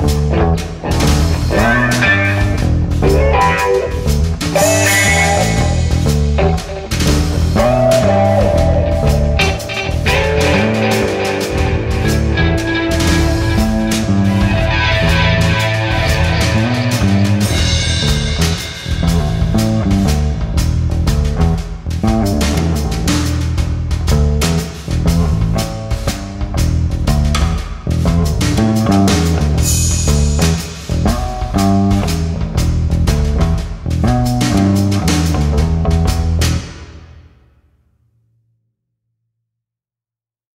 Bye.